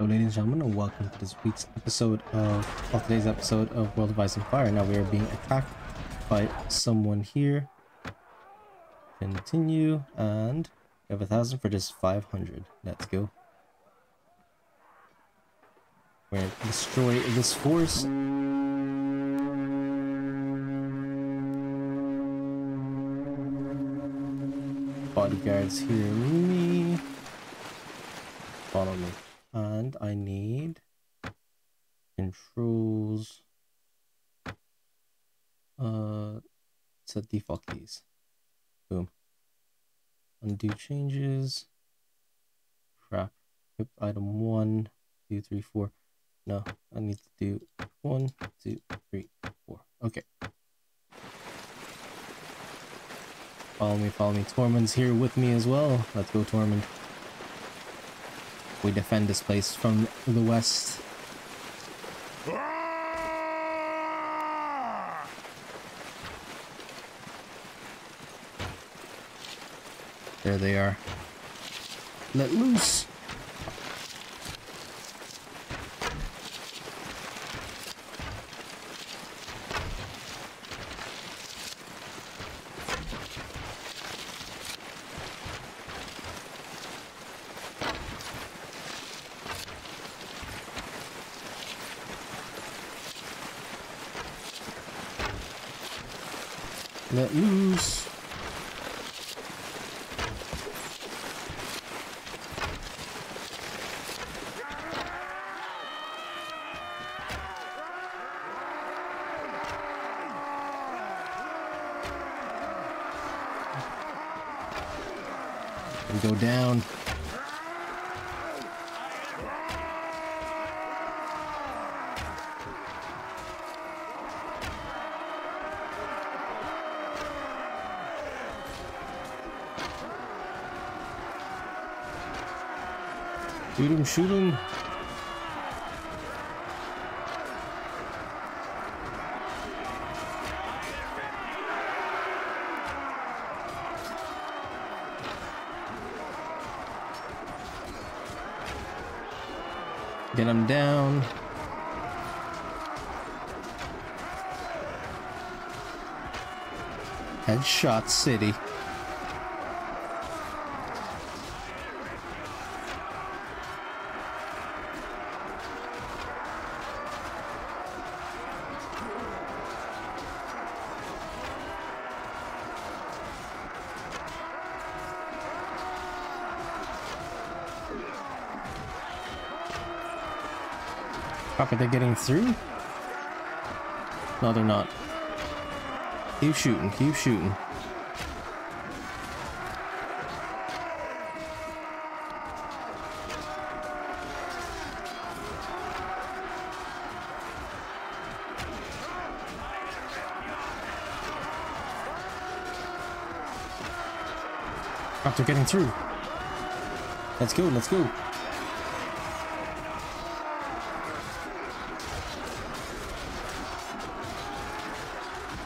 Hello ladies and gentlemen and welcome to this week's episode of, well today's episode of World of Ice and Fire. Now we are being attacked by someone here. Continue and we have a thousand for just 500. Let's go. We're gonna destroy this force. Bodyguards hear me. Follow me. And I need controls. Uh, set default keys. Boom. Undo changes. Crap. Item one, two, three, four. No, I need to do one, two, three, four. Okay. Follow me, follow me. Tormund's here with me as well. Let's go, Tormund. We defend this place from the west. There they are. Let loose. Let loose. And go down. Shoot him, shoot him. Get him down. Headshot City. Fuck, are they getting through? No, they're not. Keep shooting, keep shooting. They're getting through. Let's go, let's go.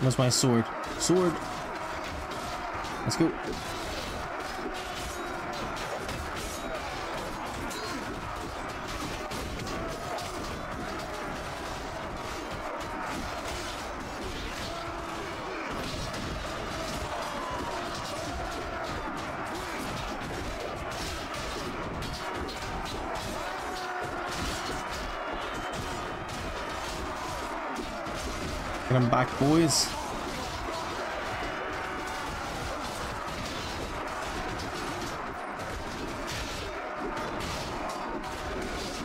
Where's my sword? Sword! Let's go. Boys.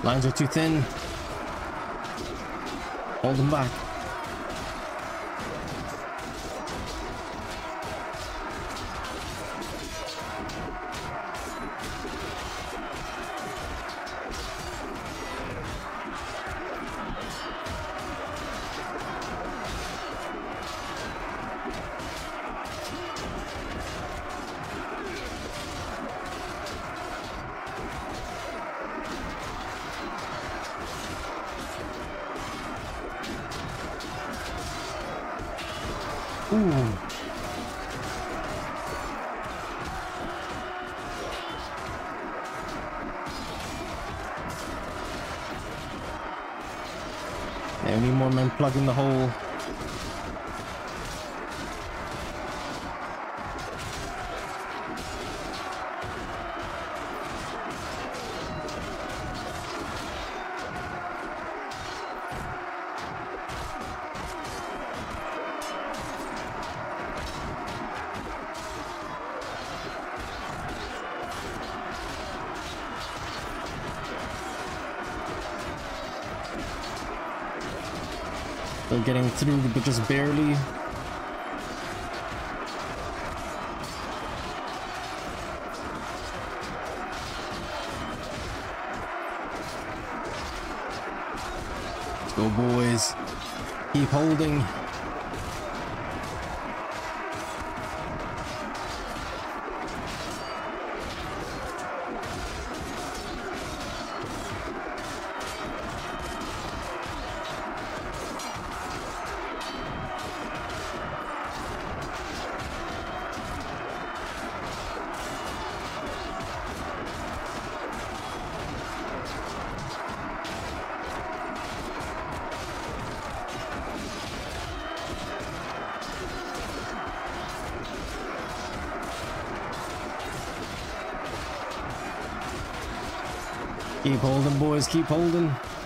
Lines are too thin. Hold them back. Ooh. Any more men plugging the hole? Through, but just barely. Let's go, boys. Keep holding. Boys. Keep holding.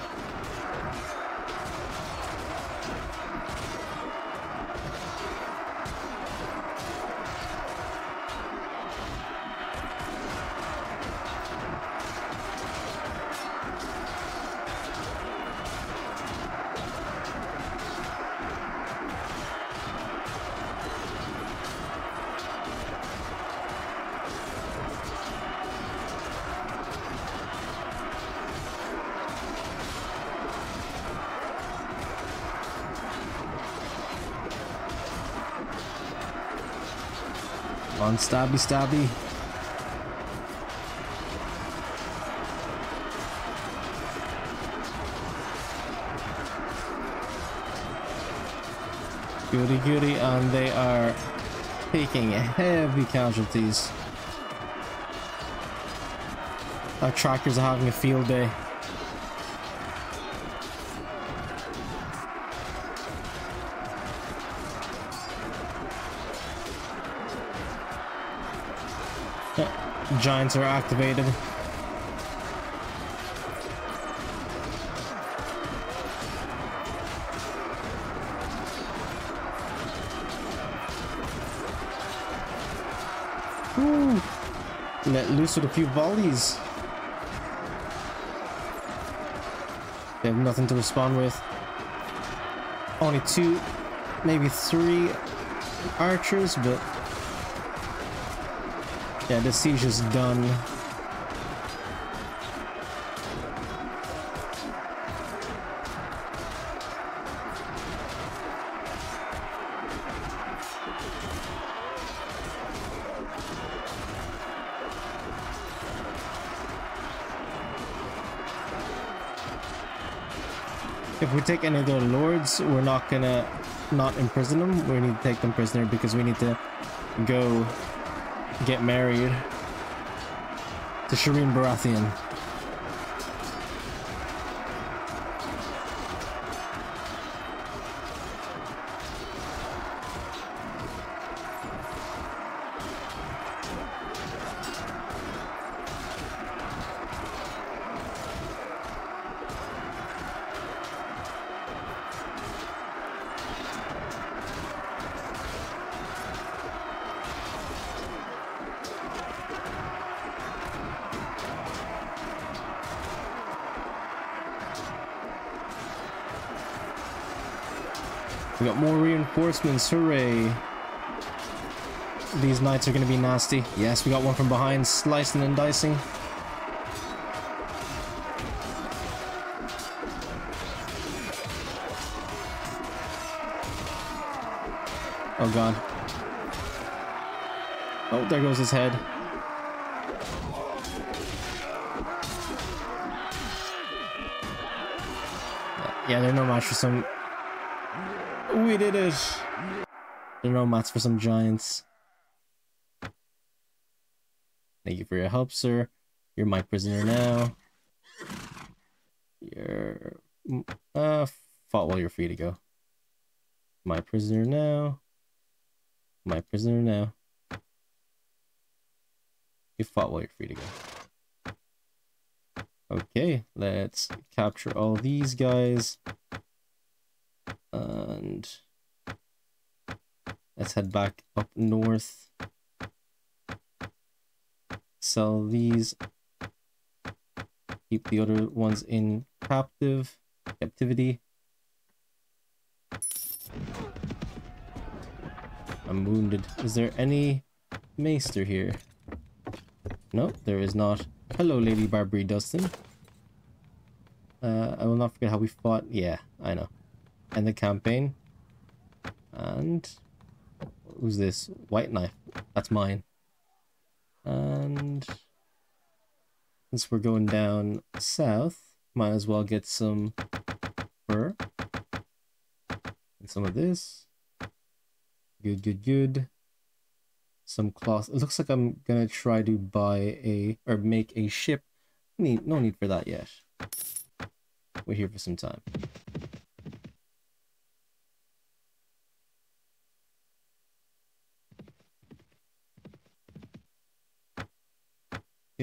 Stabby, stabby. Goody goody, and they are taking heavy casualties. Our trackers are having a field day. Giants are activated. Let loose with a few volleys. They have nothing to respond with. Only two, maybe three archers, but yeah, the siege is done. If we take any of their lords, we're not gonna not imprison them. We need to take them prisoner because we need to go get married to Shireen Baratheon. Hooray. These knights are gonna be nasty. Yes, we got one from behind, slicing and dicing. Oh god. Oh, there goes his head. Yeah, they're no match for some we did it! No mats for some giants. Thank you for your help, sir. You're my prisoner now. You're... Uh, fought while you're free to go. My prisoner now. My prisoner now. You fought while you're free to go. Okay, let's capture all these guys. And let's head back up north. Sell these. Keep the other ones in captive captivity. I'm wounded. Is there any maester here? No, there is not. Hello, Lady Barbrey Dustin. Uh, I will not forget how we fought. Yeah, I know. And the campaign. And... Who's this? White knife. That's mine. And... Since we're going down south, might as well get some fur. And some of this. Good, good, good some cloth. It looks like I'm gonna try to buy a or make a ship. Need no need for that yet. We're here for some time.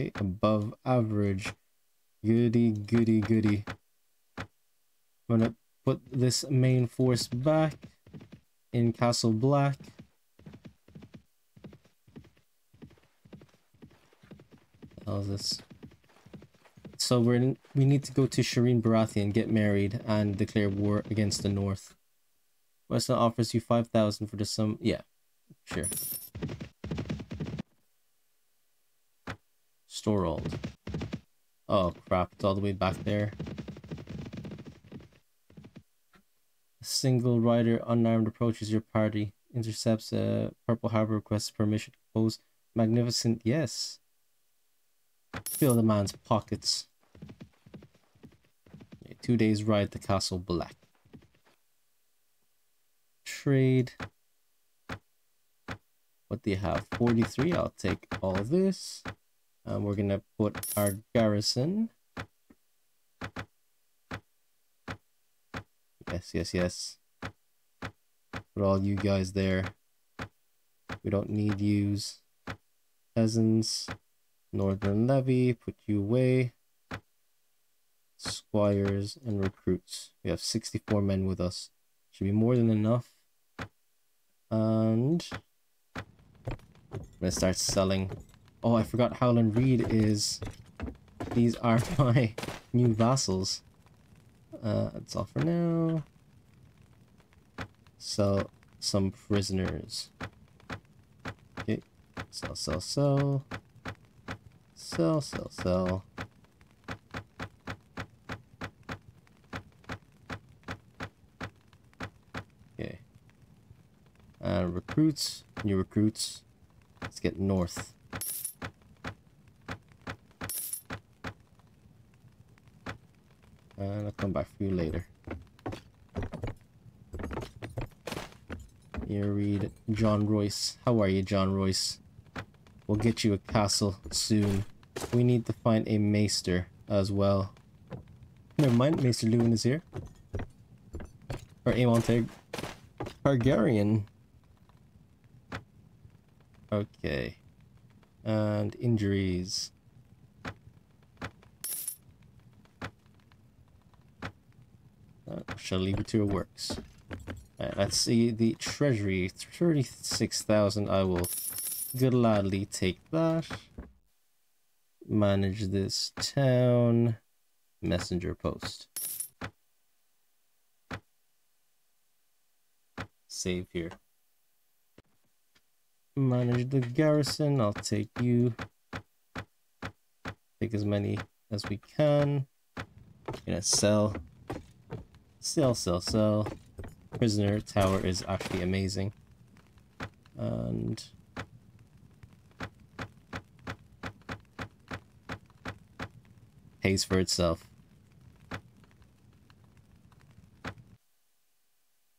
Okay, above average. Goody, goody, goody. I'm gonna put this main force back in Castle Black. is this? So we're in, we need to go to Shireen Baratheon, get married, and declare war against the North. Western offers you 5,000 for the sum. Yeah, sure. Store old. Oh crap, it's all the way back there. A single rider unarmed approaches your party, intercepts a Purple Harbor, requests permission to pose. Magnificent, yes. Fill the man's pockets. two days ride to Castle Black. Trade. What do you have? 43. I'll take all this. And we're gonna put our garrison. Yes, yes, yes. Put all you guys there. We don't need yous. Peasants. Northern Levy, put you away. Squires and recruits. We have 64 men with us. Should be more than enough. And I'm gonna start selling. Oh, I forgot Howland Reed is. These are my new vassals. Uh, that's all for now. Sell some prisoners. Okay, sell, sell, sell. Sell, sell, sell. Okay. Uh, recruits, new recruits. Let's get north. And I'll come back for you later. You read John Royce. How are you, John Royce? We'll get you a castle soon. We need to find a maester as well. Never mind, Maester Luwin is here. Or Aemon Tar Targaryen. Okay. And injuries. Uh, shall leave it to it works. Right, let's see the treasury. 36,000. I will gladly take that manage this town, messenger post. Save here. Manage the garrison, I'll take you. Take as many as we can. Gonna sell. Sell, sell, sell. Prisoner tower is actually amazing. And pays for itself.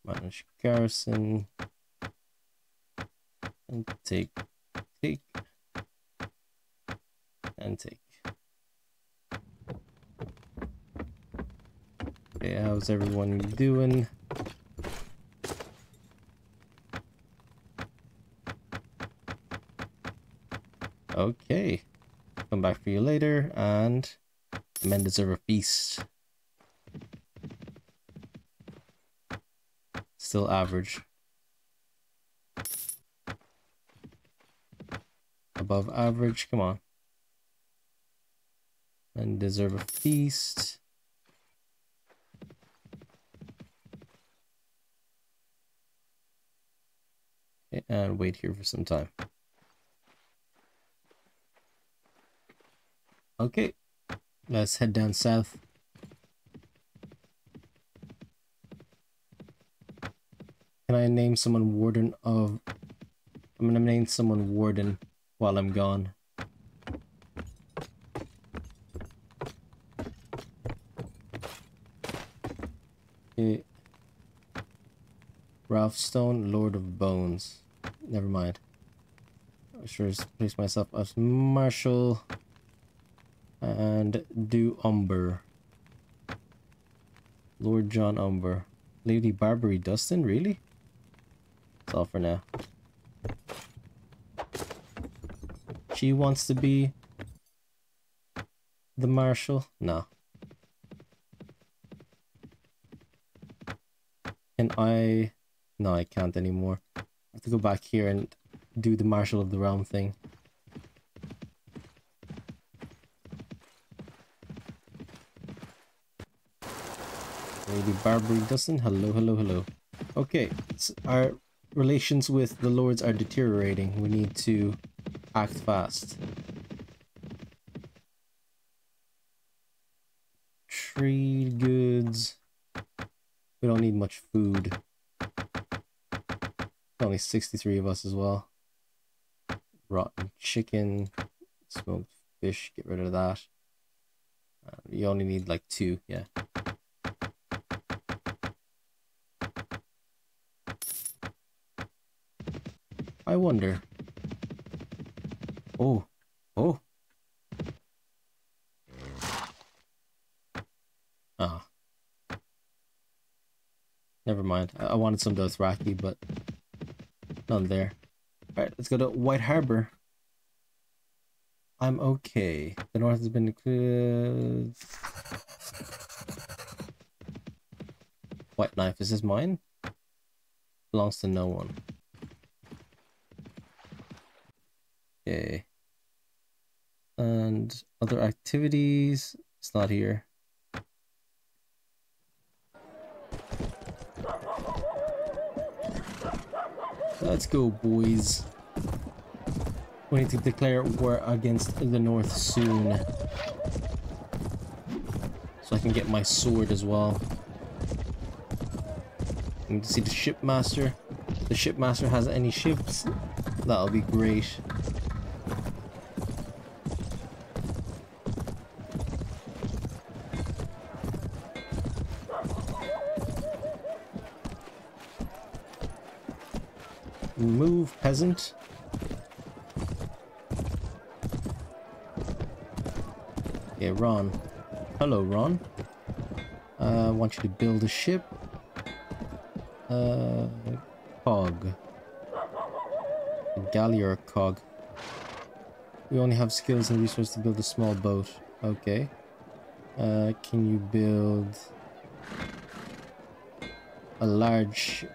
Manage garrison. And take, take, and take. How's everyone doing? Okay. Come back for you later, and men deserve a feast. Still average. Above average, come on. And deserve a feast. Wait here for some time. Okay, let's head down south. Can I name someone warden of... I'm gonna name someone warden while I'm gone. Eh, okay. Ralph Stone, Lord of Bones. Never mind. I should place myself as Marshal and do Umber. Lord Jon Umber. Lady Barbrey Dustin, really? That's all for now. She wants to be the Marshal? No. Can I... No, I can't anymore. Have to go back here and do the Marshal of the Realm thing. Lady Barbrey Dustin, hello, hello, hello. Okay, so our relations with the lords are deteriorating. We need to act fast. Trade goods. We don't need much food. Only 63 of us as well. Rotten chicken, smoked fish, get rid of that. Uh, you only need like two, yeah. I wonder. Oh, oh. Ah. Never mind. I, I wanted some Dothraki, but None there. Alright, let's go to White Harbor. I'm okay. The north has been cleared. White knife, is this mine? Belongs to no one. Okay. And other activities, it's not here. Let's go, boys. We need to declare war against the north soon. So I can get my sword as well. I need to see the shipmaster. If the shipmaster has any ships, that'll be great. Move, peasant. Yeah, Ron. Hello, Ron. Uh, I want you to build a ship. Uh, cog. A galley or a cog. We only have skills and resources to build a small boat. Okay. Uh, can you build a large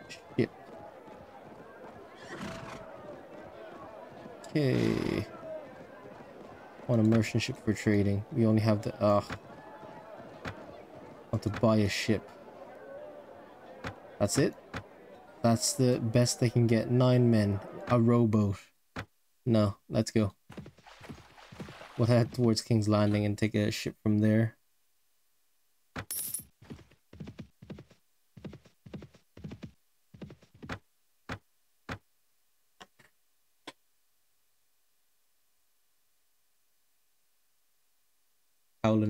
Okay. Want a merchant ship for trading. We only have the... Uh, want to buy a ship. That's it? That's the best they can get. Nine men. A rowboat. No, let's go. We'll head towards King's Landing and take a ship from there.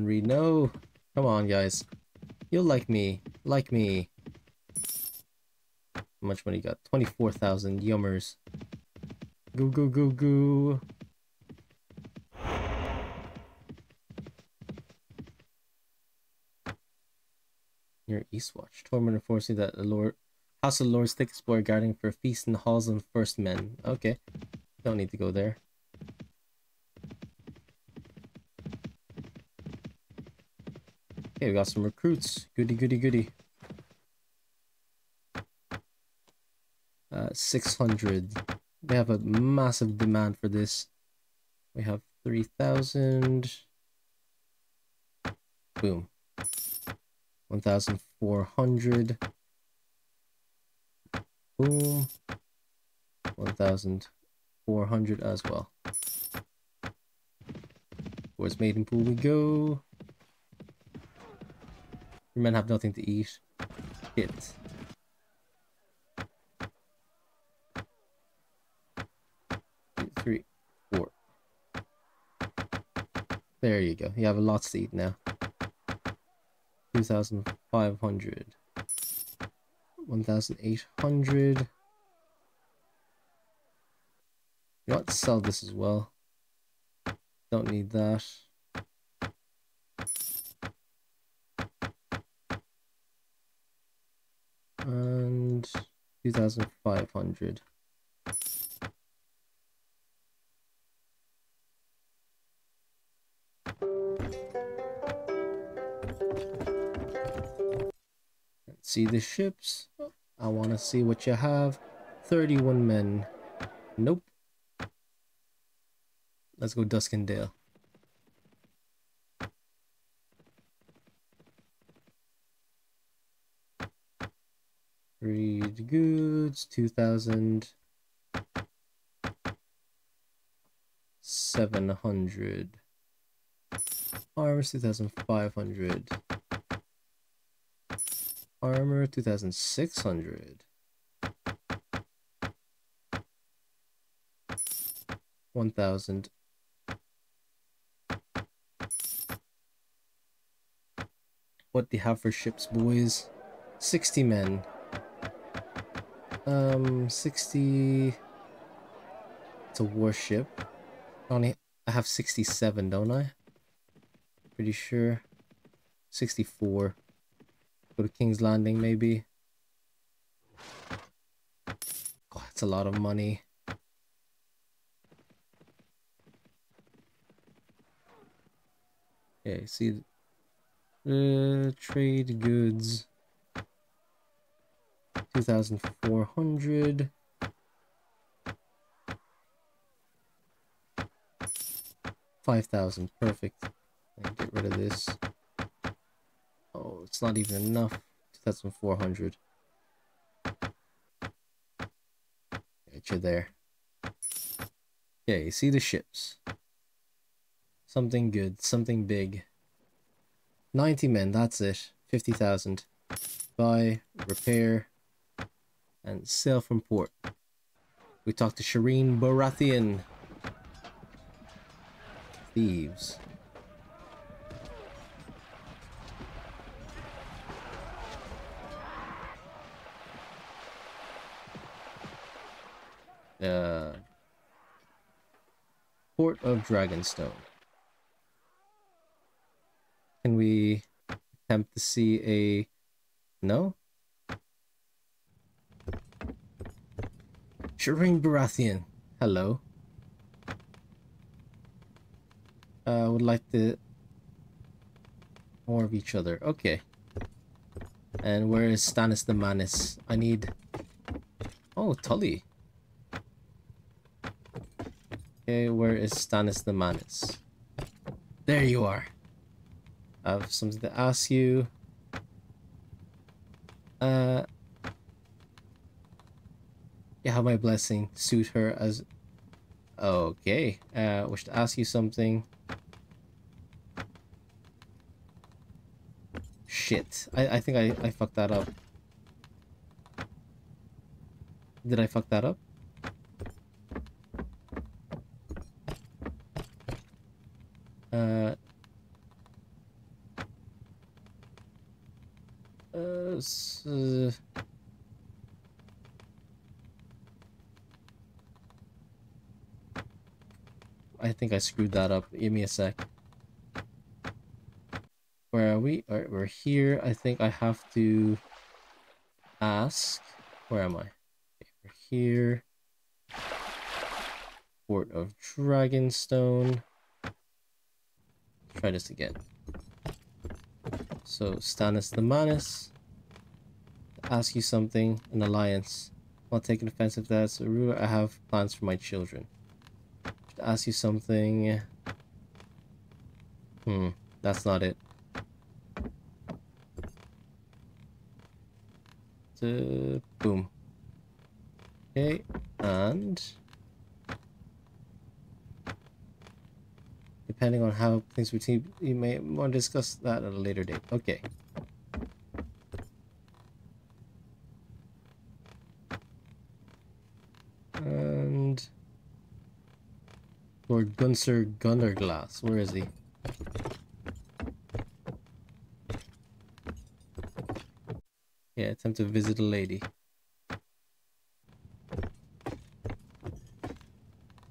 Reed. No. Come on, guys. You'll like me. Like me. How much money you got? 24,000 yummers. Goo goo goo goo. Near Eastwatch. Tormund enforcing that the Lord House of Lord's thick explorer guarding for feast in the halls of first men. Okay. Don't need to go there. We got some recruits. Goody, goody, goody. Uh, 600. We have a massive demand for this. We have 3,000. Boom. 1,400. Boom. 1,400 as well. Towards Maiden Pool we go. Your men have nothing to eat. Hit. Two, three, four. There you go. You have a lot to eat now. 2,500. 1,800. You know what? Sell this as well. Don't need that. And 2,500. Let's see the ships. I want to see what you have. 31 men. Nope. Let's go Duskendale. Read goods, 2,000. 700. Armors, 2,500 armor 2600 1000 what do you have for ships boys 60 men um 60 it's a warship only I have 67 don't I pretty sure 64 Go to King's Landing, maybe. Oh, that's a lot of money. Okay, see uh, trade goods. 2,400. Five thousand, perfect. get rid of this. Oh, it's not even enough. 2,400. Get you there. Okay, see the ships. Something good, something big. 90 men, that's it. 50,000. Buy, repair, and sail from port. We talked to Shireen Baratheon. Thieves. Uh, Port of Dragonstone. Can we attempt to see a... No? Shireen Baratheon. Hello. Uh, would like to... More of each other. Okay. And where is Stannis the Manis? I need... Oh, Tully. Okay, where is Stannis the Manis? There you are. I have something to ask you. Uh, have my blessing. Suit her as... Okay. Uh, wish to ask you something. Shit. I, I think I, I fucked that up. Did I fuck that up? Uh, uh, I screwed that up. Give me a sec. where are we? Alright, we're here. I think I have to ask. Where am I? Okay, we're here. Port of Dragonstone. Try this again. So, Stannis the Manus. Ask you something. An alliance. Not taking offense if that's rude. I have plans for my children. Ask you something. Hmm, that's not it. Uh, boom. Okay, and depending on how things routine, you may want to discuss that at a later date. Okay. And Lord Guncer Gunnerglass, where is he? Yeah, attempt to visit a lady.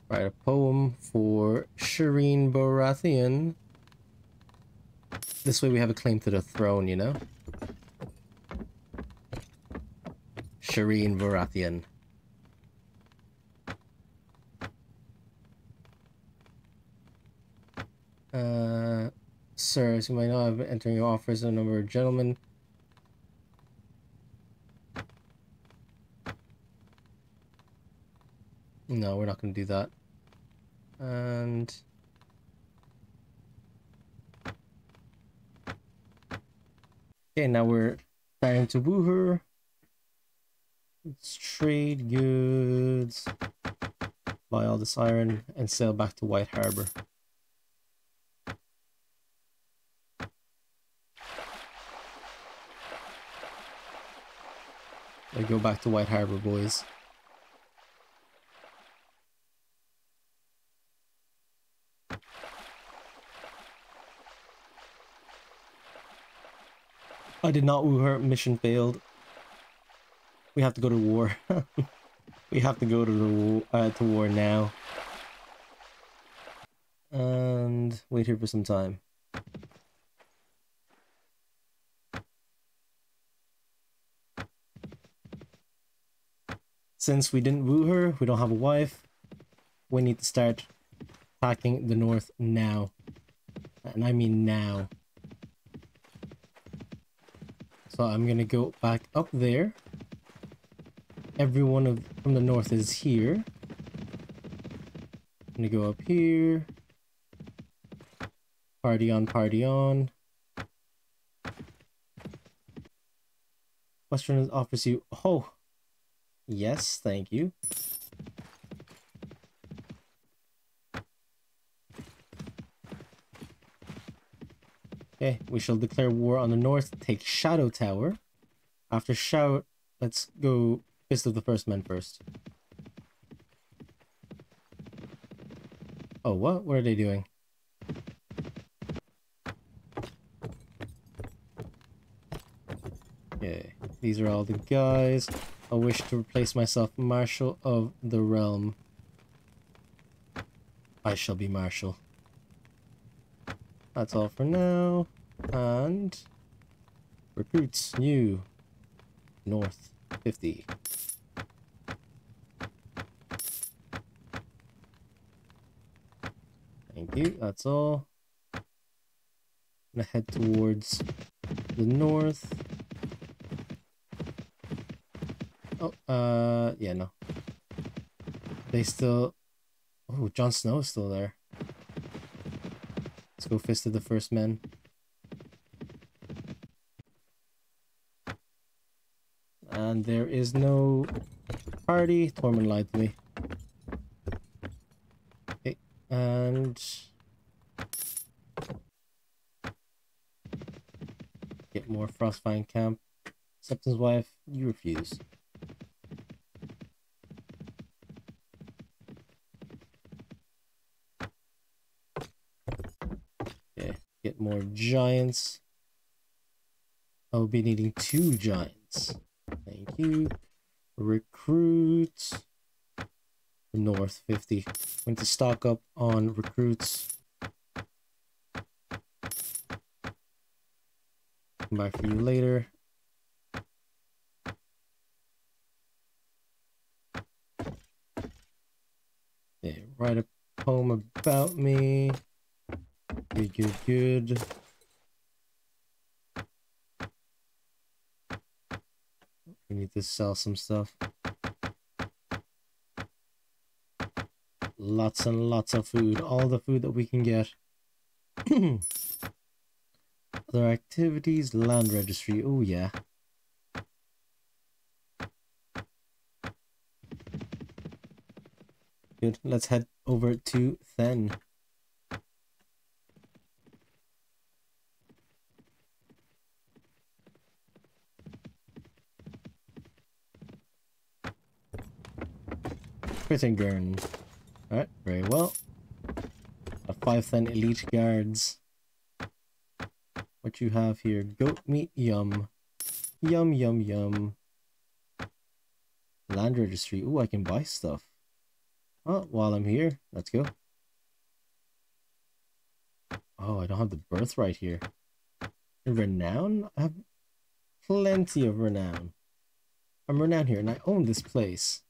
Write a poem for Shireen Baratheon. This way we have a claim to the throne, you know? Shireen Baratheon. Uh, sir, as you might know, I've been entering your offers a number of gentlemen. No, we're not going to do that. And... Okay, now we're starting to woo her. Let's trade goods. Buy all this iron and sail back to White Harbor. I go back to White Harbor, boys. I did not woo her. Mission failed. We have to go to war. we have to go to the uh, to war now. And wait here for some time. Since we didn't woo her, we don't have a wife. We need to start attacking the north now. And I mean now. So I'm gonna go back up there. Everyone of from the north is here. I'm gonna go up here. Party on, party on. Western offers you. Oh, yes, thank you. Okay, we shall declare war on the north, take Shadow Tower. After Shout, let's go Fist of the First Men first. Oh, what? What are they doing? Okay, these are all the guys. I wish to replace myself Marshal of the Realm. I shall be Marshal. That's all for now. And recruits new north 50. Thank you. That's all. I'm gonna head towards the north. Oh, uh, yeah, no. They still. Oh, Jon Snow is still there. Let's go Fist of the First Men. And there is no party. Tormund lied to me. Okay, and... Get more Frostfang Camp. Septon's wife, you refuse. Get more giants. I'll be needing two giants. Thank you. Recruits. North 50. Going to stock up on recruits. Come back for you later. Yeah, write a poem about me. Good, good, good. We need to sell some stuff. Lots and lots of food. All the food that we can get. Other activities, land registry. Oh, yeah. Good. Let's head over to Then. Crittenden. Alright, very well. A 5 then elite guards. What you have here? Goat meat, yum. Yum, yum, yum. Land registry. Ooh, I can buy stuff. Oh, while I'm here, let's go. Oh, I don't have the birthright here. Renown? I have plenty of renown. I'm renowned here, and I own this place.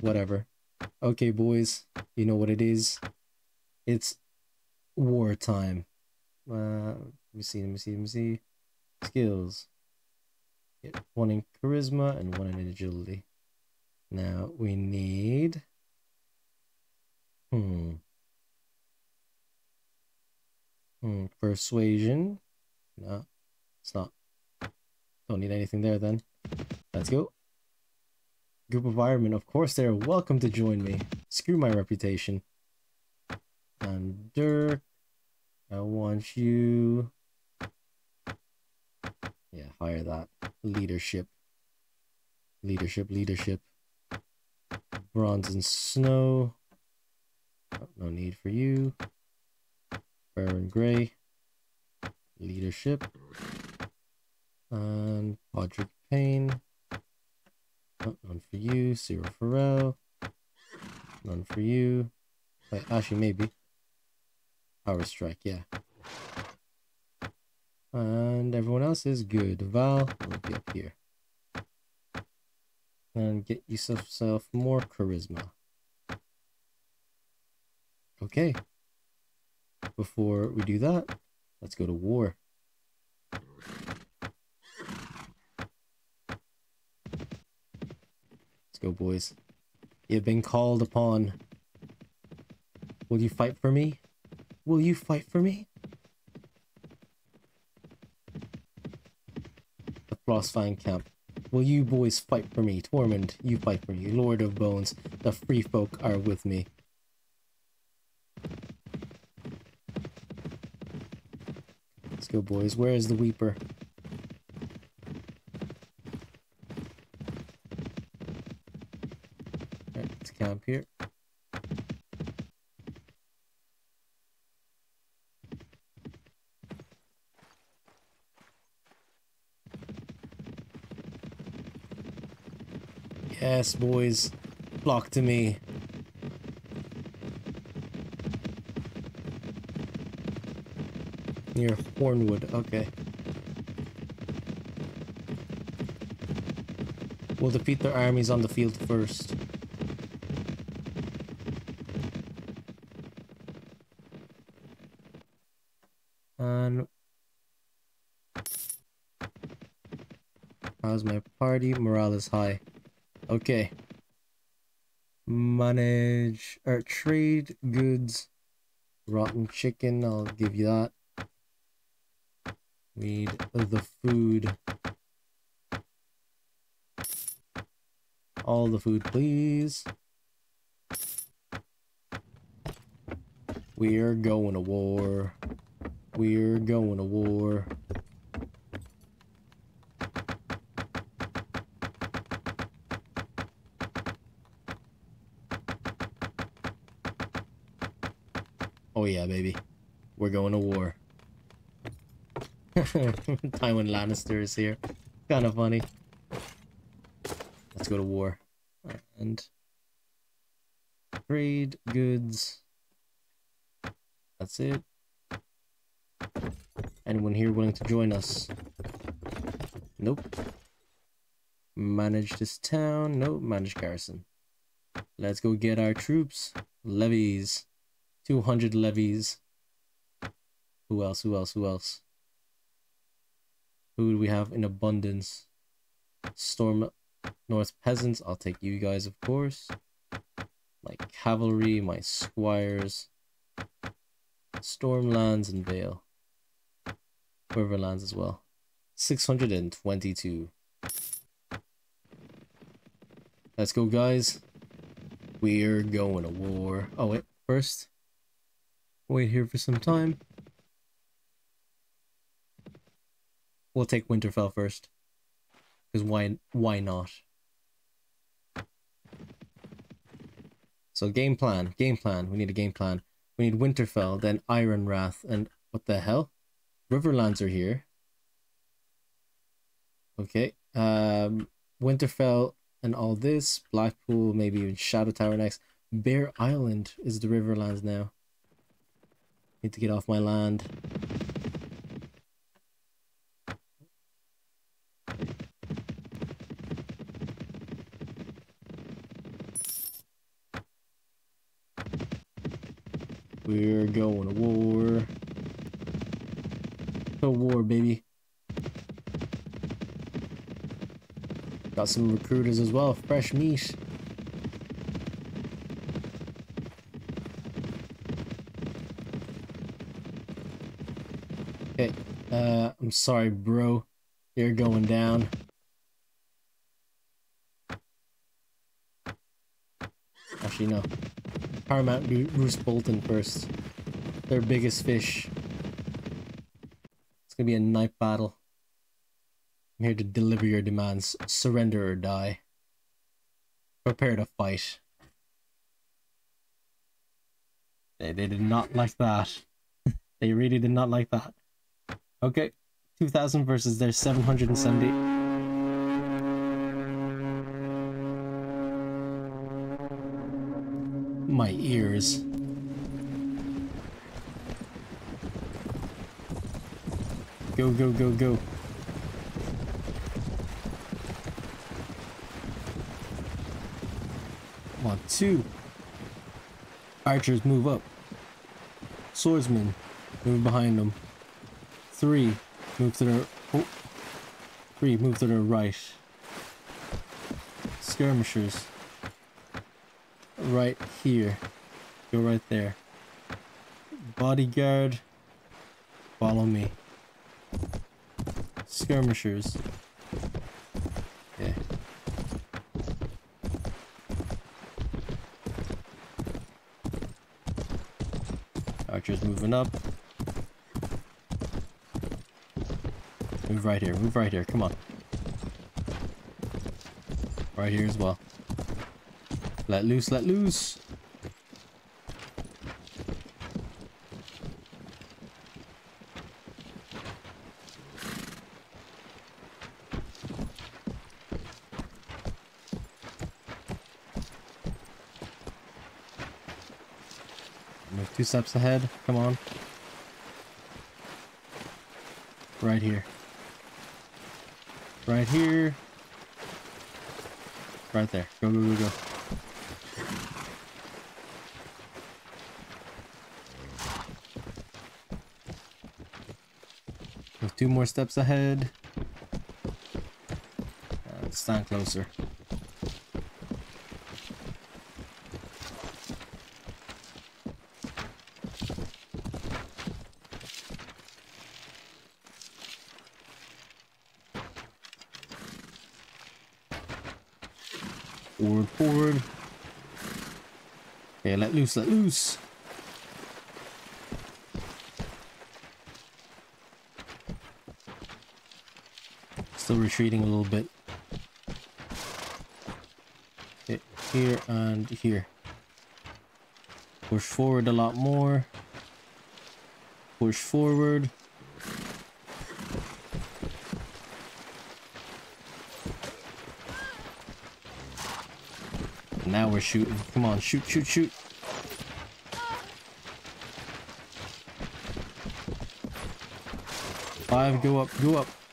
Whatever. Okay, boys, you know what it is. It's war time. Uh, let me see, let me see, let me see. Skills. Get one in charisma and one in agility. Now we need. Hmm. Hmm. Persuasion. No, it's not. Don't need anything there then. Let's go. Group environment. Of course, they're welcome to join me. Screw my reputation. And Dirk. I want you. Yeah, hire that. Leadership. Leadership, leadership. Bronze and snow. Oh, no need for you. Baron Gray. Leadership. And Podrick Payne. Oh, none for you. Cyril Farrell. None for you. Wait, actually, maybe. Power Strike, yeah. And everyone else is good. Val will be up here. And get yourself more charisma. Okay. Before we do that, let's go to war. Go, boys. You've been called upon. Will you fight for me? Will you fight for me? The Frostfang camp. Will you boys fight for me? Tormund, you fight for me. Lord of Bones, the free folk are with me. Let's go, boys. Where is the Weeper? Alright, let's camp here. Yes, boys. Flock to me. Near Hornwood, okay. We'll defeat their armies on the field first. And how's my party? Morale is high. Okay. Manage or trade goods. Rotten chicken, I'll give you that. Need the food. All the food, please. We're going to war. We're going to war. Oh yeah, baby. We're going to war. Tywin Lannister is here. Kind of funny. Let's go to war. And trade goods. That's it. Anyone here willing to join us? Nope. Manage this town. Nope. Manage garrison. Let's go get our troops. Levies. 200 levies. Who else? Who else? Who else? Who do we have in abundance? Storm North peasants. I'll take you guys, of course. My cavalry, my squires. Stormlands and Vale. Riverlands as well. 622. Let's go, guys. We're going to war. Oh, wait. First, wait here for some time. We'll take Winterfell first. Because why, why not? So game plan, game plan. We need a game plan. We need Winterfell, then Ironrath, and what the hell? Riverlands are here. Okay. Um, Winterfell and all this. Blackpool, maybe even Shadow Tower next. Bear Island is the Riverlands now. Need to get off my land. We're going to war. Go war, baby. Got some recruiters as well. Fresh meat. Okay. Uh, I'm sorry, bro. You're going down. Actually, no. Paramount Roose Bolton first. Their biggest fish. It's gonna be a night battle. I'm here to deliver your demands. Surrender or die. Prepare to fight. They, they did not like that. they really did not like that. Okay. 2000 versus their 770. My ears. Go, go, go, go. Come on, two. Archers move up. Swordsmen move behind them. Three move to the oh. Three move to the right. Skirmishers. Right here. Go right there. Bodyguard. Follow me. Skirmishers. Okay. Archers moving up. Move right here, move right here, come on. Right here as well. Let loose, let loose. Move two steps ahead, come on. Right here. Right here. Right there. Go, go, go, go. Two more steps ahead. Uh, stand closer. Forward, forward. Okay, let loose, let loose. Still retreating a little bit. Okay, here and here. Push forward a lot more. Push forward. Now we're shooting. Come on, shoot, shoot, shoot. five. Go up. Go up.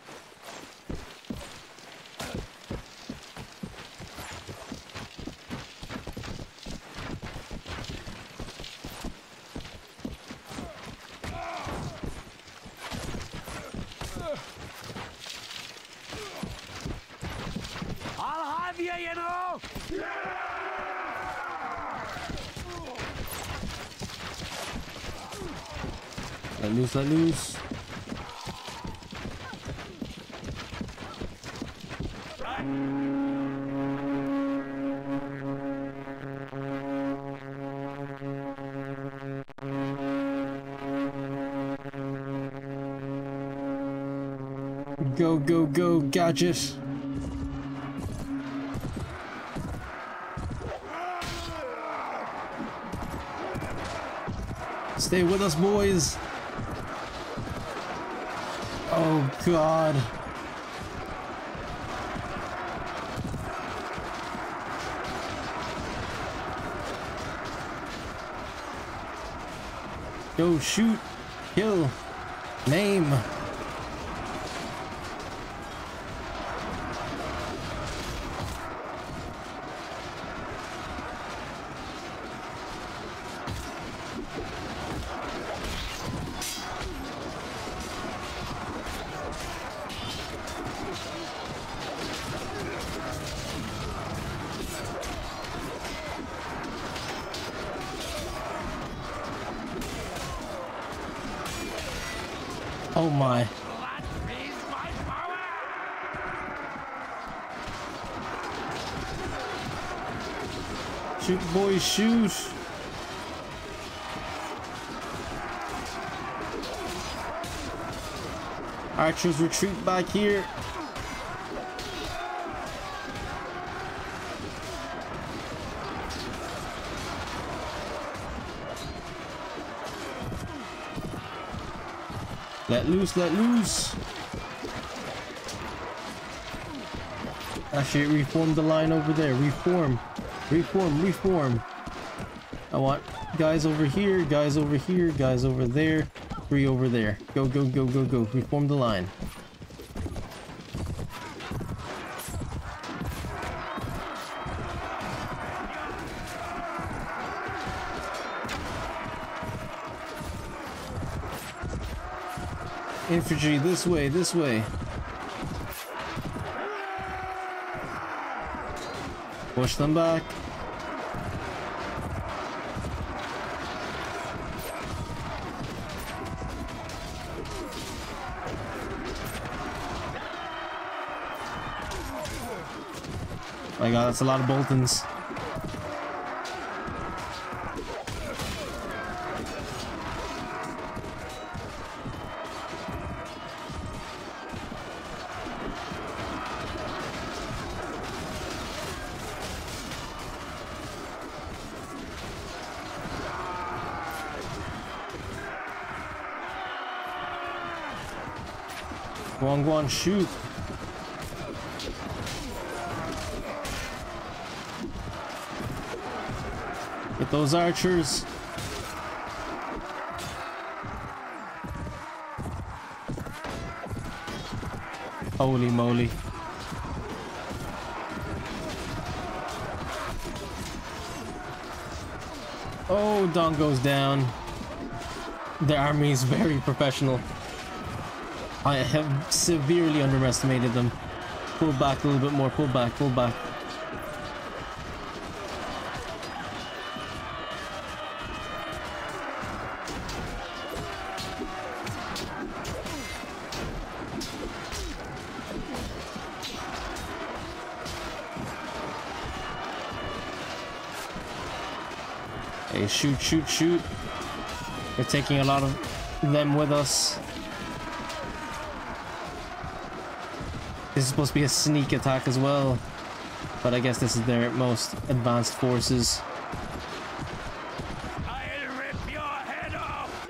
Go, go, gadget. Stay with us, boys. Oh, God. Go, shoot, kill, name. Archers retreat back here. Let loose, let loose. Actually, reform the line over there. Reform. Reform, reform. I want guys over here, guys over here, guys over there, three over there. Go, go, go, go, go. Reform the line. Infantry, this way, this way. Push them back. That's a lot of Boltons. Go on, go on, shoot. Those archers. Holy moly. Oh, Don goes down. The army is very professional. I have severely underestimated them. Pull back a little bit more, pull back, pull back. Shoot. We're taking a lot of them with us. This is supposed to be a sneak attack as well. But I guess this is their most advanced forces. I'll rip your head off!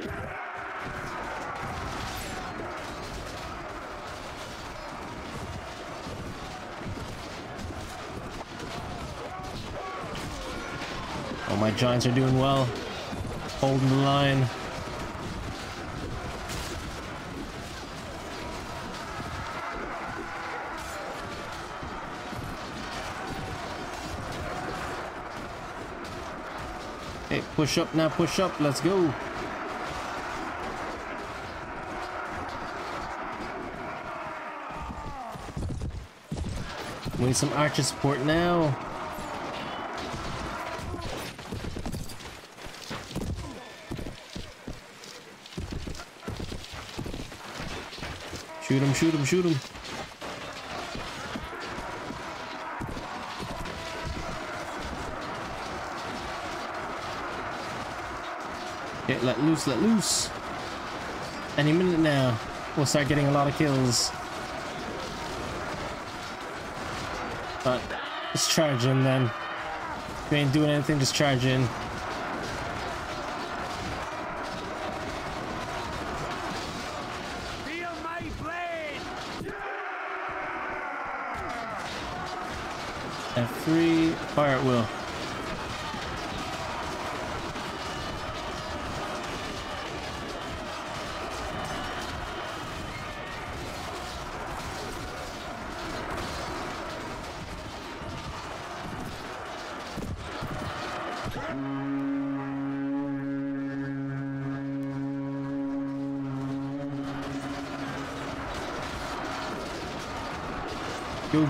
Oh, my giants are doing well. Holding the line. Hey, push up now, push up, let's go. We need some archer support now. Shoot him, shoot him, shoot him. Okay, let loose, let loose. Any minute now, we'll start getting a lot of kills. But just charge in then. If you ain't doing anything, just charge in.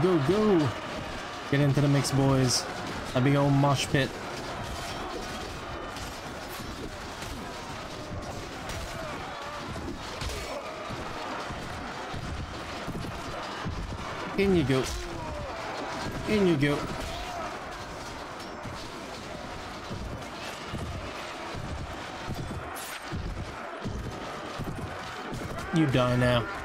Go, go! Get into the mix, boys. A big old mosh pit. In you go. In you go. You die now.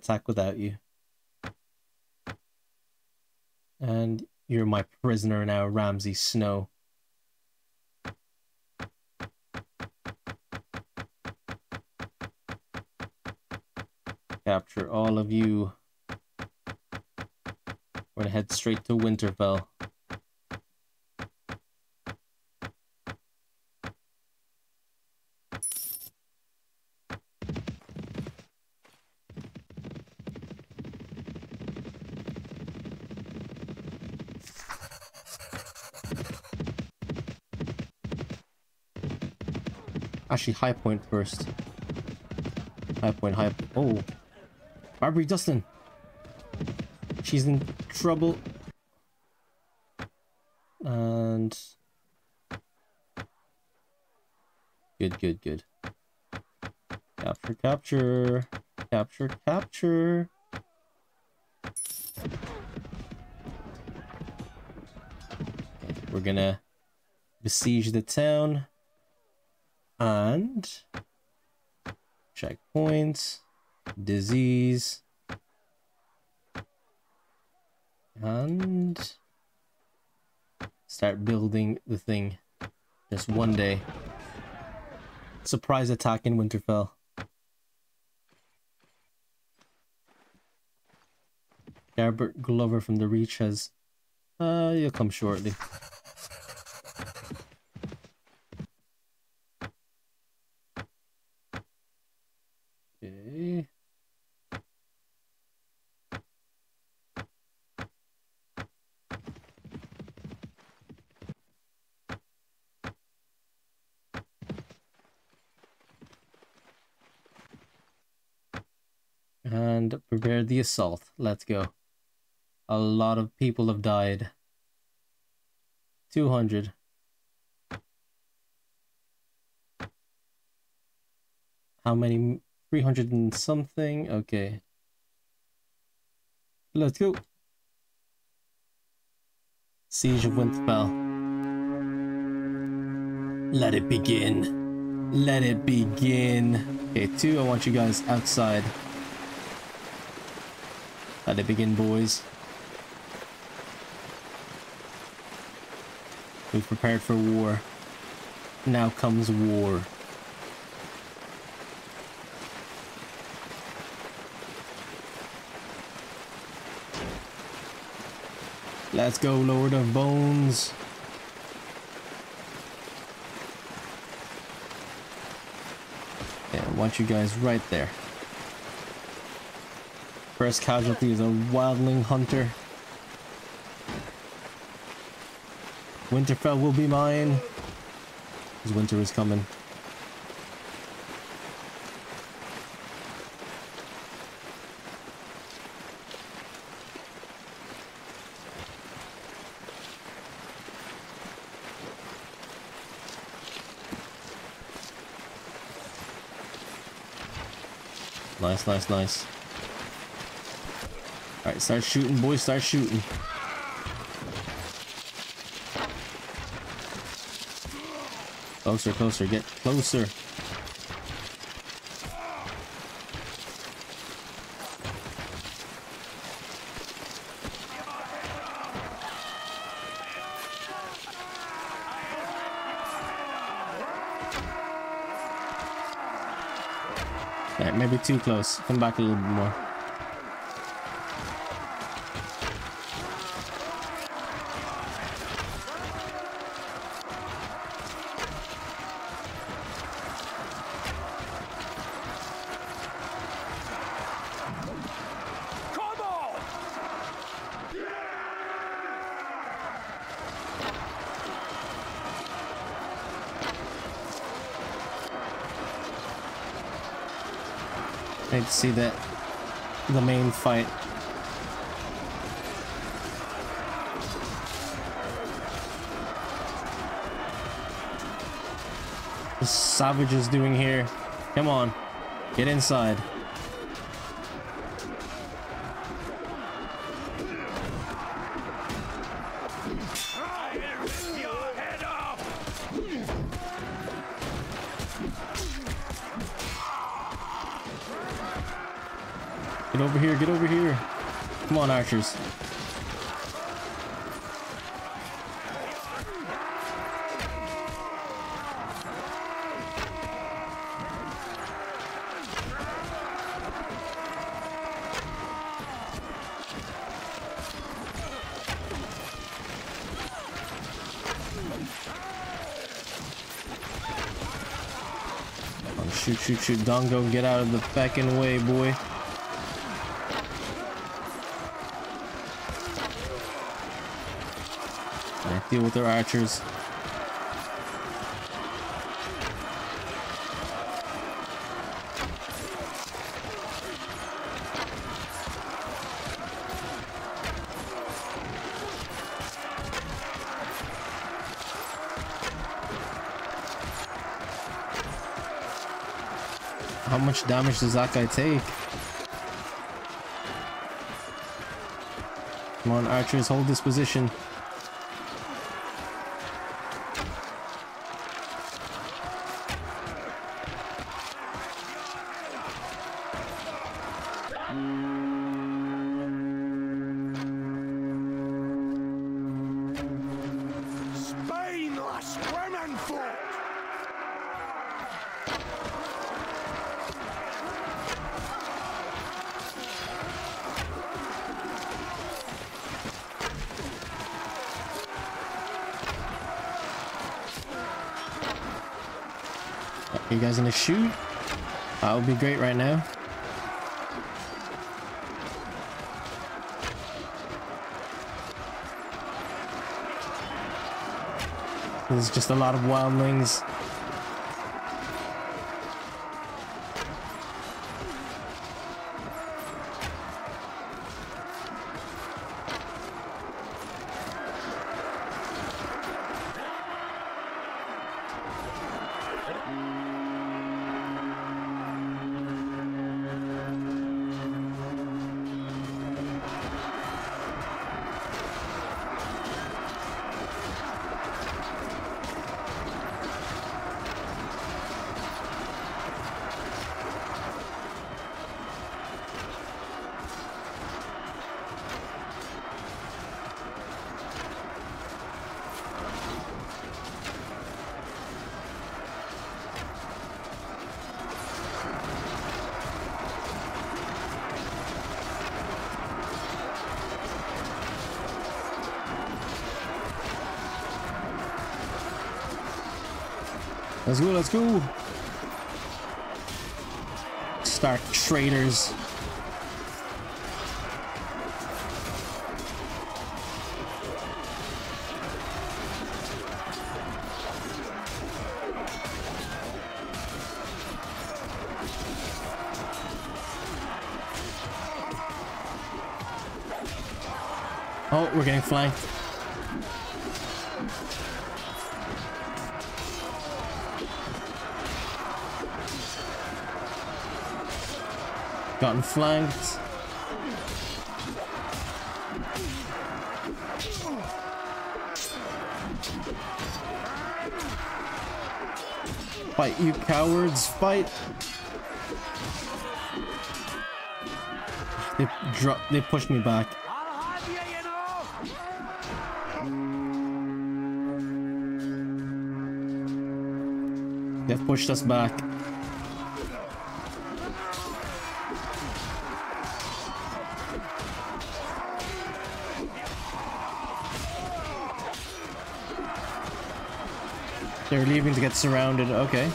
Attack without you. And you're my prisoner now, Ramsay Snow. Capture all of you. We're gonna head straight to Winterfell. Actually, high point first. High point, high. Oh, Barbrey Dustin. She's in trouble. And good, good, good. Capture, capture, capture, capture. We're gonna besiege the town and checkpoints, disease, and start building the thing just one day. Surprise attack in Winterfell. Galbart Glover from the Reach has. Uh, you'll come shortly. Okay. And prepare assault. Let's go. A lot of people have died. 200. How many? 300 and something? Okay. Let's go. Siege of Winterfell. Let it begin. Let it begin. Okay, two, I want you guys outside. Let it begin, boys. We've prepared for war. Now comes war. Let's go, Lord of Bones. Yeah, I want you guys right there. First casualty is a wildling hunter. Winterfell will be mine. Because winter is coming. Nice, nice, nice. Alright, start shooting, boys, start shooting. Closer, closer, get closer. Yeah, maybe too close. Come back a little bit more. See that the main fight. The savage is doing here. Come on, get inside. Archers. Shoot, shoot, shoot. Dongo, get out of the fucking way, boy. Deal with their archers. How much damage does that guy take? Come on, archers, hold this position. Guys gonna shoot? That would be great right now. There's just a lot of wildlings. Let's go, let's go. Stark traitors. Oh, we're getting flanked. Flanked. Fight, you cowards, fight! They dro they pushed me back. They've pushed us back. Leaving to get surrounded. Okay.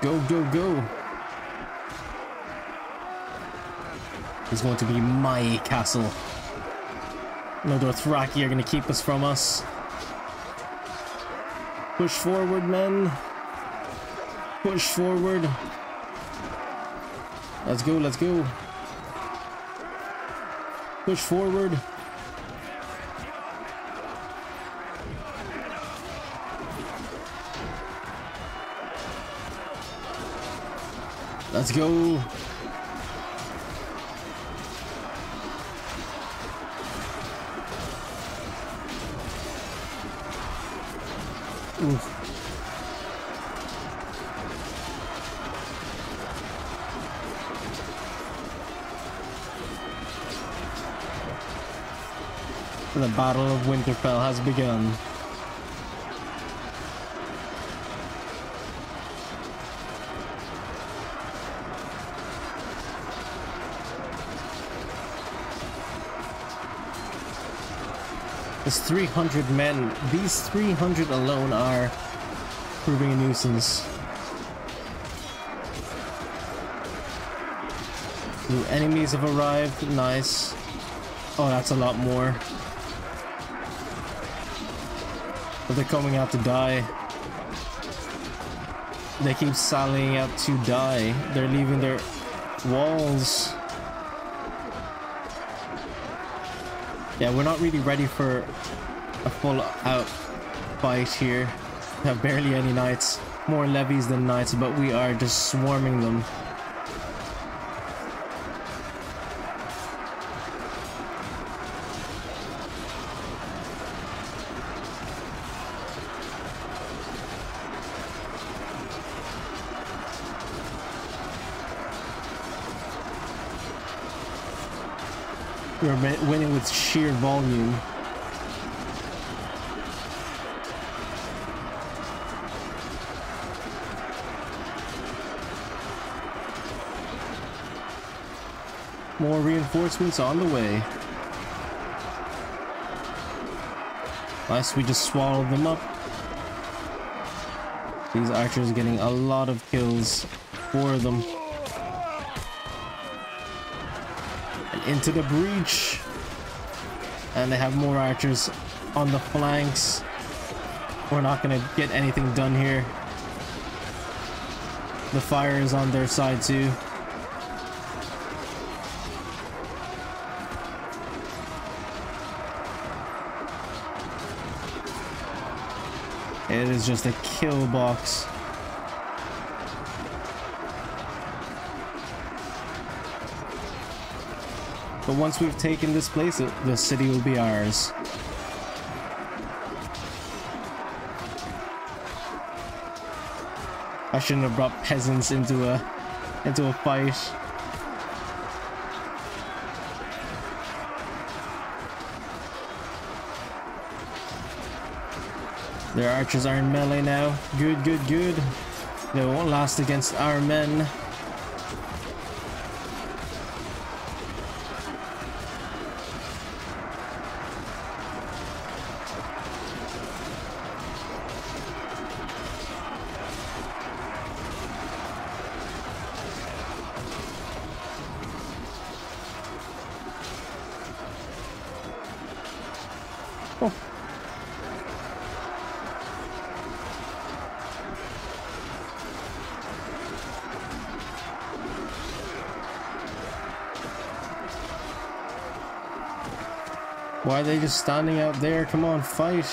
Go, go, go. It's going to be my castle. No Dothraki are gonna keep us from us. Push forward, men. Push forward. Let's go, let's go. Push forward. Let's go. The Battle of Winterfell has begun. There's 300 men. These 300 alone are proving a nuisance. New enemies have arrived. Nice. Oh, that's a lot more. But they're coming out to die. They keep sallying out to die. They're leaving their walls. Yeah, we're not really ready for a full out fight here. We have barely any knights. More levies than knights, but we are just swarming them. Winning with sheer volume. More reinforcements on the way. Nice, we just swallow them up. These archers getting a lot of kills. Four of them. Into the breach. And they have more archers on the flanks. We're not gonna get anything done here. The fire is on their side too. It is just a kill box. But once we've taken this place, the city will be ours. I shouldn't have brought peasants into a into a fight. Their archers are in melee now. Good, good, good. They won't last against our men. Are they just standing out there? Come on, fight.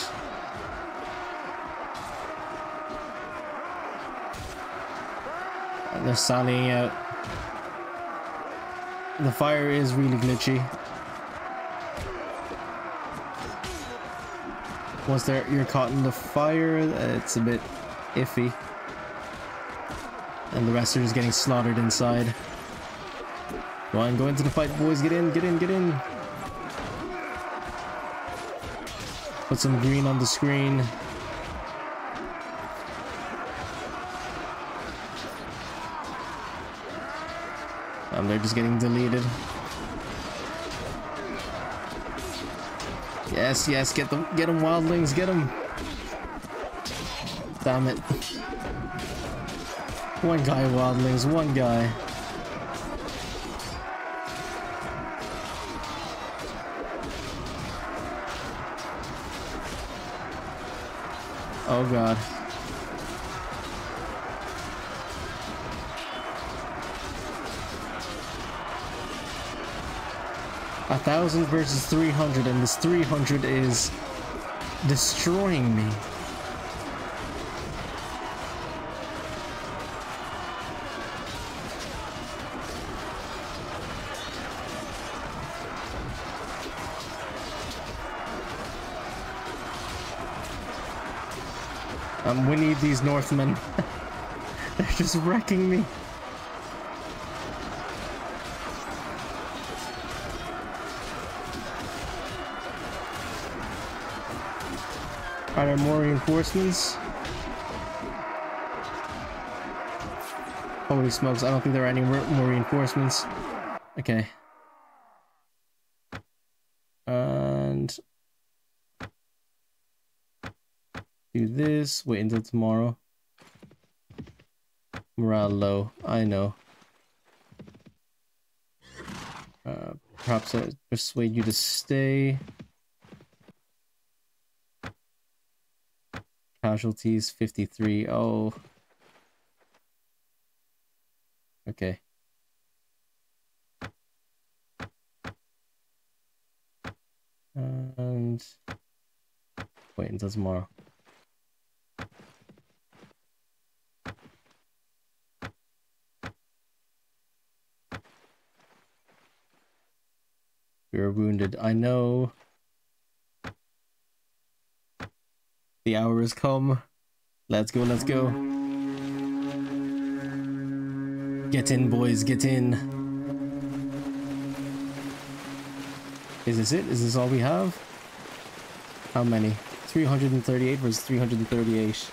They're standing out. The fire is really glitchy. Once there you're caught in the fire, it's a bit iffy. And the rest are just getting slaughtered inside. Go on, go into the fight, boys. Get in, get in, get in. Put some green on the screen. They're just getting deleted. Yes, yes, get them, get them, wildlings, get them. Damn it. One guy, wildlings, one guy. God. A thousand versus 300 and this 300 is destroying me. Um, we need these Northmen. They're just wrecking me. Are there more reinforcements? Holy smokes, I don't think there are any more reinforcements. Okay. And... Do this, wait until tomorrow. Morale low, I know. Uh, perhaps I persuade you to stay. Casualties 53. Oh. Okay. And wait until tomorrow. Are wounded. I know. The hour has come. Let's go, let's go. Get in, boys, get in. Is this it? Is this all we have? How many? 338 versus 338.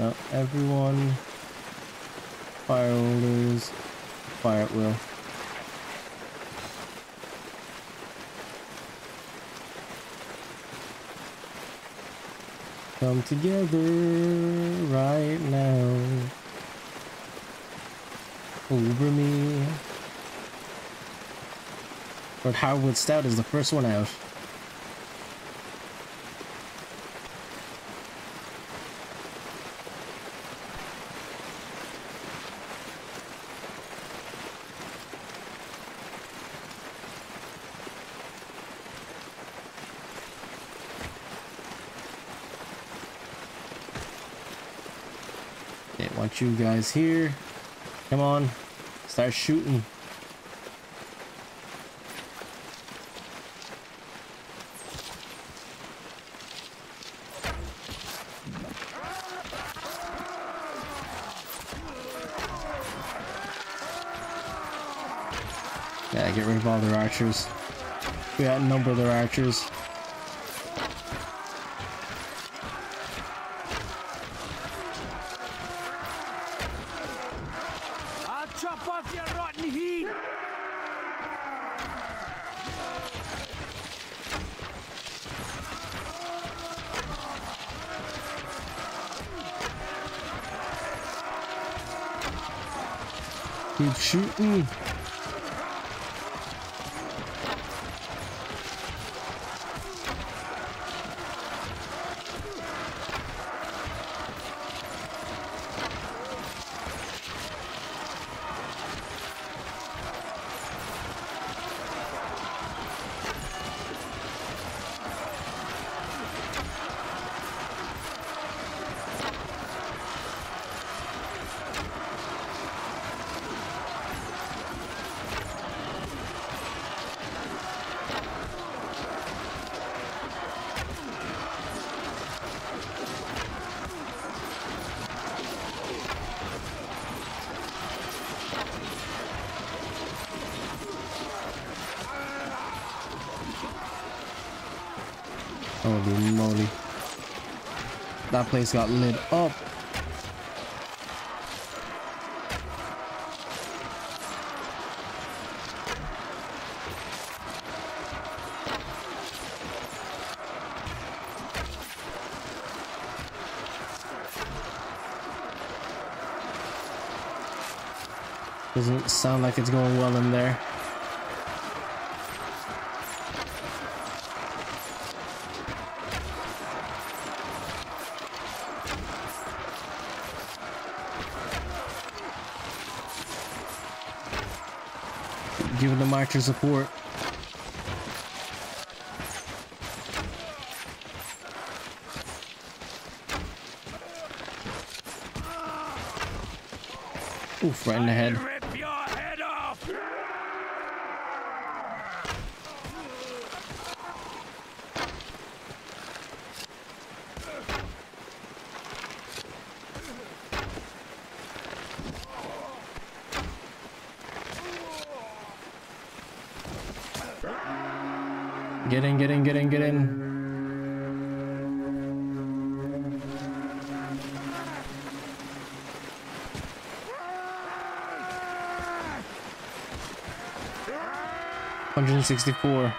No, everyone. Fire lose. Fire at will. Come together right now. Over me. But Harwood Stout is the first one out. Okay, want you guys here. Come on. Start shooting. Yeah, get rid of all their archers. We outnumber their archers. Place got lit up. Doesn't sound like it's going well in there. Giving the marcher support. Oof, right in the head 164.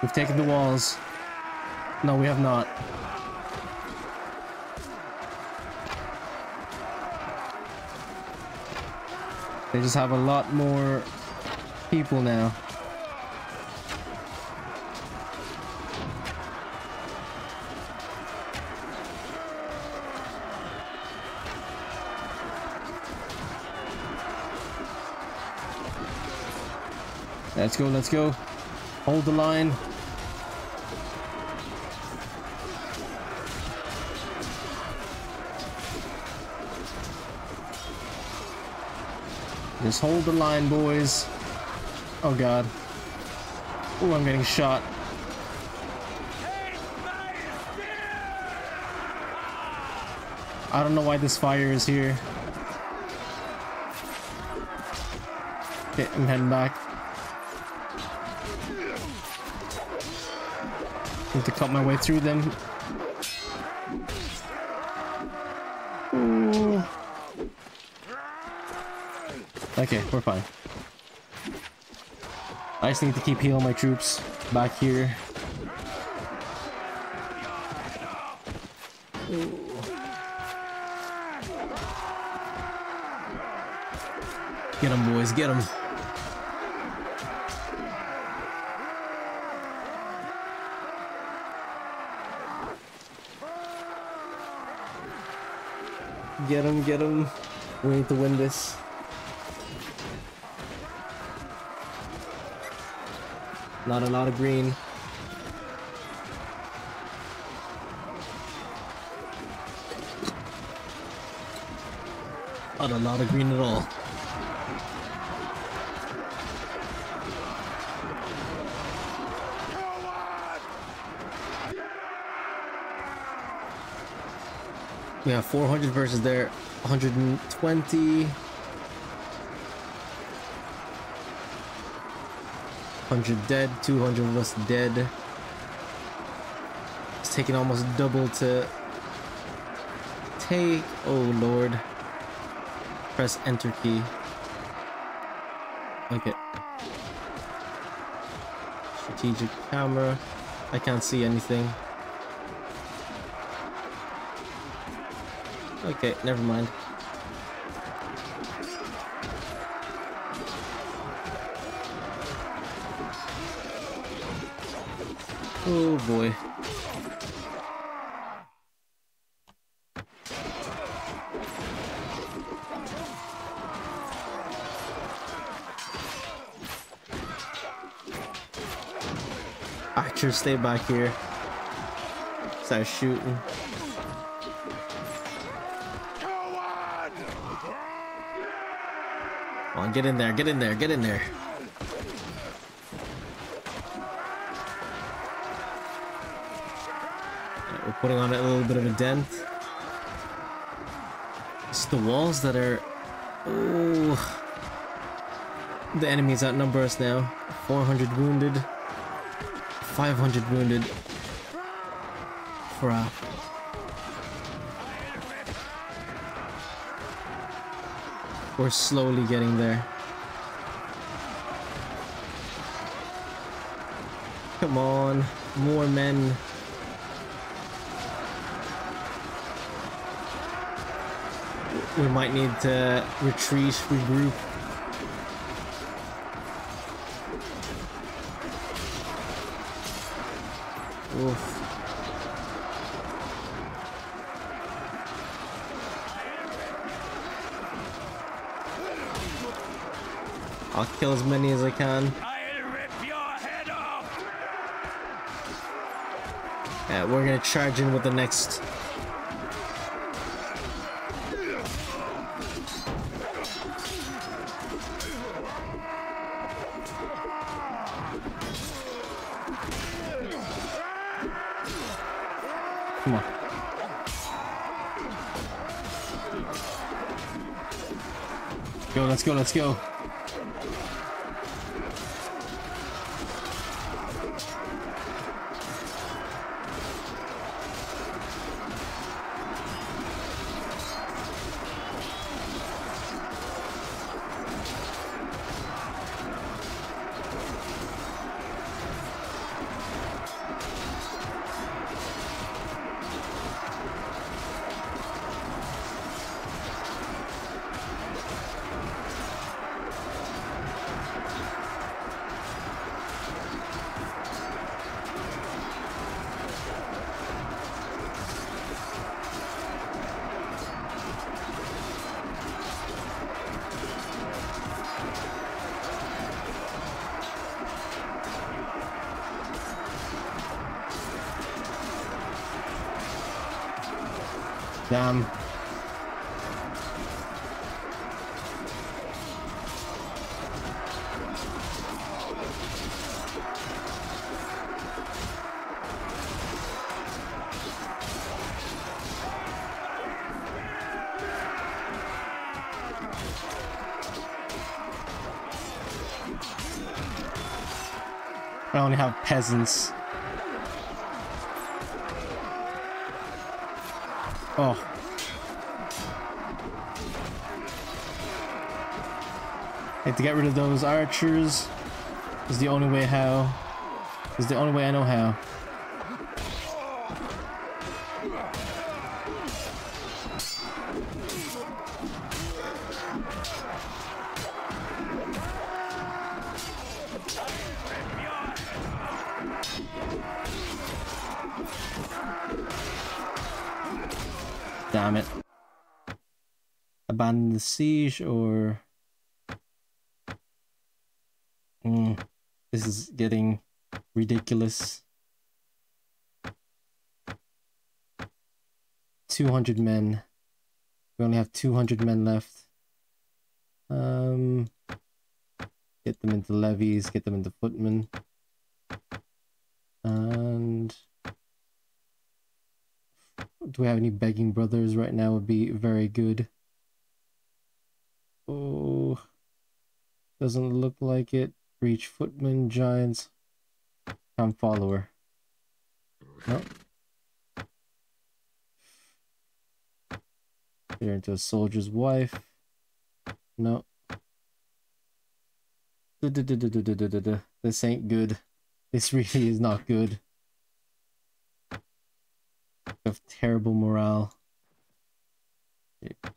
We've taken the walls. No, we have not. They just have a lot more people now. Let's go, let's go. Hold the line. Just hold the line, boys. Oh god. Oh, I'm getting shot. I don't know why this fire is here. Okay, I'm heading back. To cut my way through them. Okay, we're fine. I just need to keep healing my troops back here. Get them, boys, get them. Get him, get him. We need to win this. Not a lot of green. Not a lot of green at all. We have 400 versus there, 120. 100 dead, 200 of us dead. It's taking almost double to take. Oh lord. Press enter key. Okay. Strategic camera. I can't see anything. Okay, never mind. Oh boy. I Archer, stay back here. Start shooting. On, get in there, get in there, get in there. we're putting on a little bit of a dent. It's the walls that are... Oh... The enemies outnumber us now. 400 wounded. 500 wounded. Crap. We're slowly getting there. Come on, more men. We might need to retreat, regroup. Oof. I'll kill as many as I can. I'll rip your head off! Yeah, we're gonna charge in with the next. Come on. Go, let's go, let's go. Peasants. Oh. I have to get rid of those archers. Is the only way how. Is the only way I know how. Damn it. Abandon the siege or... Mm, this is getting ridiculous. 200 men. We only have 200 men left. Um, get them into levies, get them into footmen. And do we have any begging brothers right now would be very good. Oh, doesn't look like it. Reach footman, giants, come follower. Nope. You're into a soldier's wife. No. This ain't good. This really is not good Have terrible morale.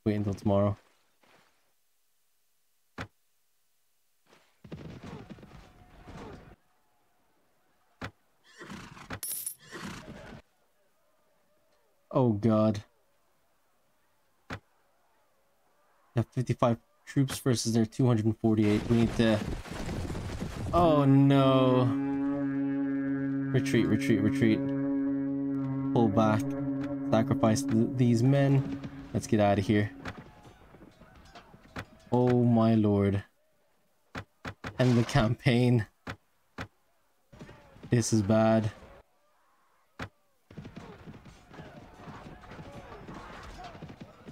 Wait until tomorrow. Oh god. They have 55 troops versus their 248. We need to... Oh no. Retreat, retreat, retreat. Pull back. Sacrifice th these men. Let's get out of here. Oh my lord. End the campaign. This is bad.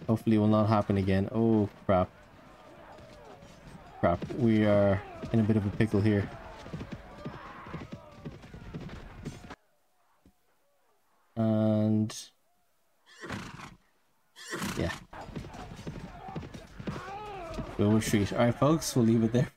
Hopefully it will not happen again. Oh, crap. Crap. We are in a bit of a pickle here. And... Yeah. We'll retreat. Alright, folks. We'll leave it there.